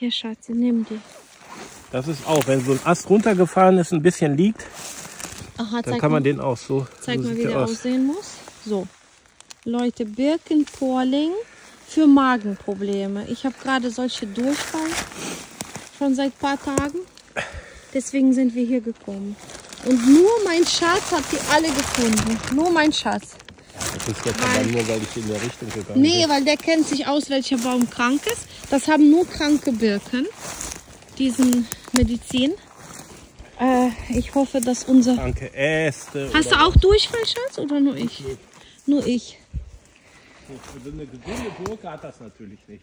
Hier, Schatzi, nimm die. Das ist auch, wenn so ein Ast runtergefahren ist, ein bisschen liegt, Aha, dann kann mal, man den auch so. zeig so mal wie der aus. aussehen muss. So. Leute, Birkenporling für Magenprobleme. Ich habe gerade solche Durchfall schon seit ein paar Tagen. Deswegen sind wir hier gekommen. Und nur mein Schatz hat die alle gefunden. Nur mein Schatz. Ist jetzt aber nur, weil ich in der Richtung gegangen Nee, weil der kennt sich aus, welcher Baum krank ist. Das haben nur kranke Birken. Diesen Medizin. Äh, ich hoffe, dass unser... bin. Danke, Äste. Hast du auch Durchfall, Schatz, oder nur ich? Nur ich. Für eine gesunde Birke hat das natürlich nicht.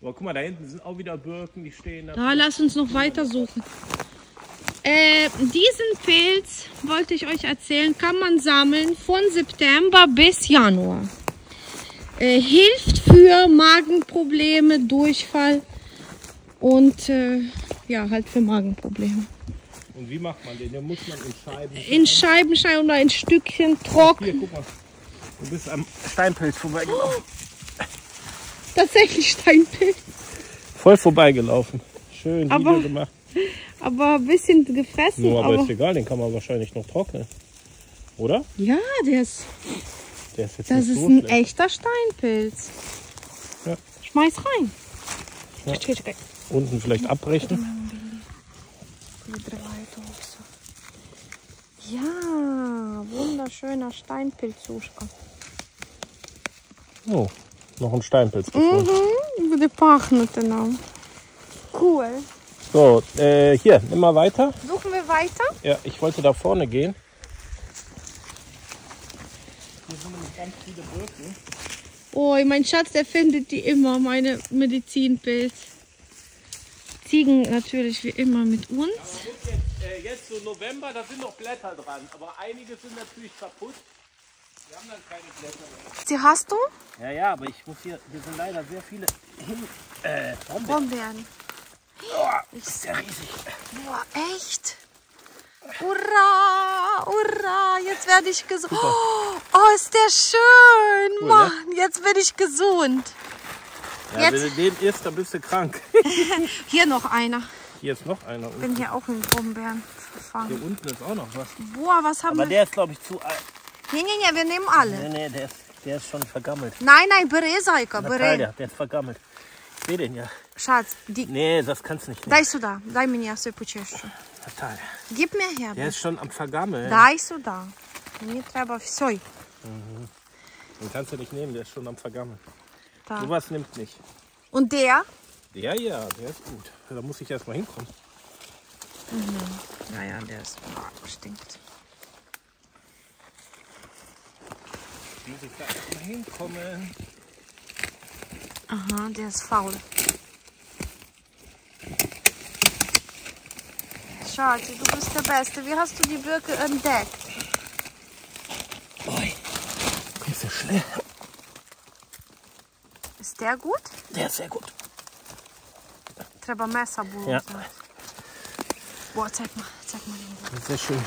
Aber guck mal, da hinten sind auch wieder Birken, die stehen da. Da, lass uns noch weiter suchen. Äh, diesen Pilz, wollte ich euch erzählen, kann man sammeln von September bis Januar. Äh, hilft für Magenprobleme, Durchfall und äh, ja, halt für Magenprobleme. Und wie macht man den? Den muss man in Scheiben. In Scheiben, Scheiben oder in Stückchen trocken. Hier, guck mal. Du bist am Steinpilz vorbeigelaufen. Tatsächlich Steinpilz. Voll vorbeigelaufen. Schön Aber- Video gemacht. Aber ein bisschen gefressen. Nur, aber aber ist egal, den kann man wahrscheinlich noch trocknen. Oder? ja, der ist, Der ist jetzt das nicht ist so ein schlecht. echter Steinpilz. Ja. Schmeiß rein. Ja. Чекай, чекай. Unten vielleicht abbrechen. Відриваєте все. Ja, wunderschöner Steinpilzuschka. Oh, noch ein Steinpilz gefunden. Mhm, буде пахнути нам. Cool. So, äh, hier, nimm mal weiter. Suchen wir weiter? Ja, ich wollte da vorne gehen. Hier sind nämlich ganz viele Birken. Oh, mein Schatz, der findet die immer, meine Medizinpilz. Ziegen natürlich wie immer mit uns. Jetzt, äh, jetzt so November, da sind noch Blätter dran, aber einige sind natürlich kaputt. Wir haben dann keine Blätter mehr. Die hast du? Ja, ja, aber ich muss hier, hier sind leider sehr viele hin, äh, Brombeeren. Brombeeren. Oh, ist ja riesig. Boah, echt? Hurra, hurra, jetzt werde ich gesund. Oh, ist der schön, Cool, ne? Mann. Jetzt bin ich gesund. Ja, Jetzt- wenn du den isst, dann bist du krank. Hier noch einer. Hier ist noch einer. Ich bin hier auch in Brombeeren Hier verfangen. unten ist auch noch was. Boah, was haben Aber wir? der ist, glaube ich, zu alt. Nee, nee, nee, wir nehmen alle. Nee, nee, der ist, der ist schon vergammelt. Nein, nein, bere, Zajka, bere. Der ist vergammelt. Ich sehe den ja. Schatz, die... Nee, das kannst du nicht nehmen. дай сюда, дай мне я все почищу. Natalia. Gib mir her. Der ist schon am Vergammeln. Дай сюда. Мені треба все. Den kannst du nicht nehmen, der ist schon am Vergammeln. Так. Sowas nimmt nicht. Und der? Der ja, der ist gut. Da muss ich erst mal hinkommen. Ja, ja, der ist oh, stinkt. Muss ich da erst mal hinkommen. Aha, der ist faul. Schatzi, du bist der Beste. Wie hast du die Birke entdeckt? Oi, ist der schnell. Ist der gut? Der ist sehr gut. Treba Messer. Ja. Boah, zeig mal, zeig mal. Sehr schön.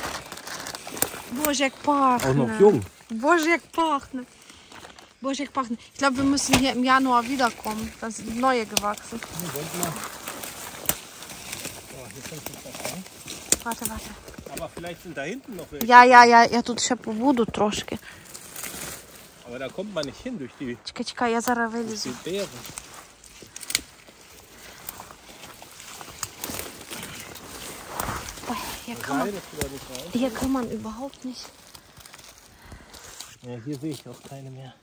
Bojek jak pachnie. Ne? Ono, jung. Boże, ne? jak. Burschek packen. Ich glaube, wir müssen hier im Januar wiederkommen. Da sind neue gewachsen. Warte, warte. Aber vielleicht sind da hinten noch welche. Ja, ja, ja, ja tu trzeba Wudu Troschke. Aber da kommt man nicht hin durch die. Czekaj, czekaj, ja zaraz. Die Beeren. Oh, hier, kann man, hier kann man überhaupt nicht. Ja, hier sehe ich auch keine mehr.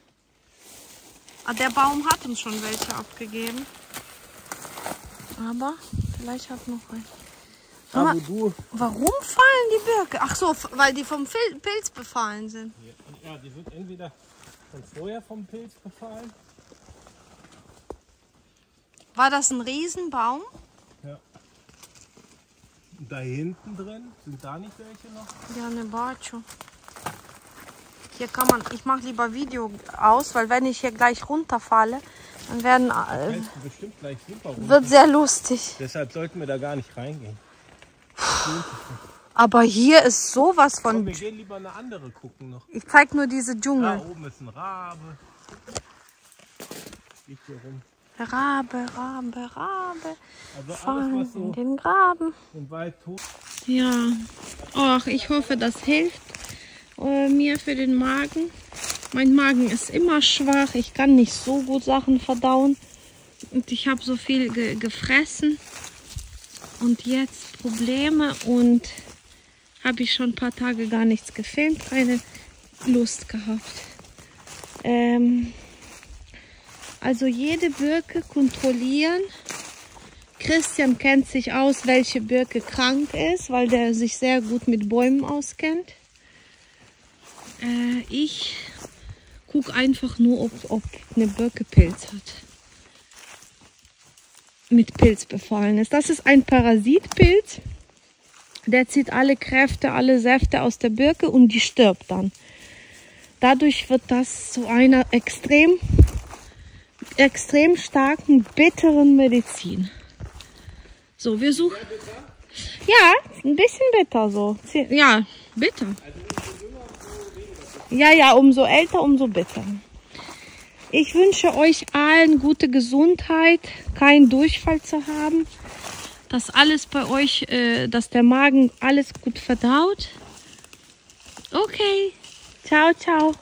Ah, der Baum hat uns schon welche abgegeben. Aber vielleicht hat noch ein. Aber- du. Warum fallen die Birke? Ach so, weil die vom Fil Pilz befallen sind. Ja, die sind entweder schon vorher vom Pilz befallen. War das ein Riesenbaum? Ja. Da hinten drin sind da nicht welche noch? Ja, ne Bacho. Hier kann man, ich mache lieber Video aus, weil wenn ich hier gleich runterfalle, dann werden, Da äh, wird sehr lustig. Deshalb sollten wir da gar nicht reingehen. Aber hier ist sowas Komm, von. wir gehen lieber eine andere gucken noch. Ich zeig nur diese Da Dschungel. oben ist ein Rabe. Liegt hier rum. Rabe, Rabe, Rabe. Also Fallen alles, was in so den Graben. Ja, ach, ich hoffe, das hilft äh, mir für den Magen. Mein Magen ist immer schwach. Ich kann nicht so gut Sachen verdauen. Und ich habe so viel ge gefressen. Und jetzt Probleme und habe ich schon ein paar Tage gar nichts gefilmt. Keine Lust gehabt. Ähm, also jede Birke kontrollieren. Christian kennt sich aus, welche Birke krank ist, weil der sich sehr gut mit Bäumen auskennt. Äh, ich gucke einfach nur, ob, ob eine Birke Pilz hat. Mit Pilz befallen ist. Das ist ein Parasitpilz. Der zieht alle Kräfte, alle Säfte aus der Birke und die stirbt dann. Dadurch wird das zu einer extrem, extrem starken, bitteren Medizin. So, wir suchen. Ja, ein bisschen bitter so. Ja, bitter. Ja, ja, umso älter, umso bitter. Ich wünsche euch allen gute Gesundheit, keinen Durchfall zu haben, dass alles bei euch, äh, dass der Magen alles gut verdaut. Okay, ciao, ciao.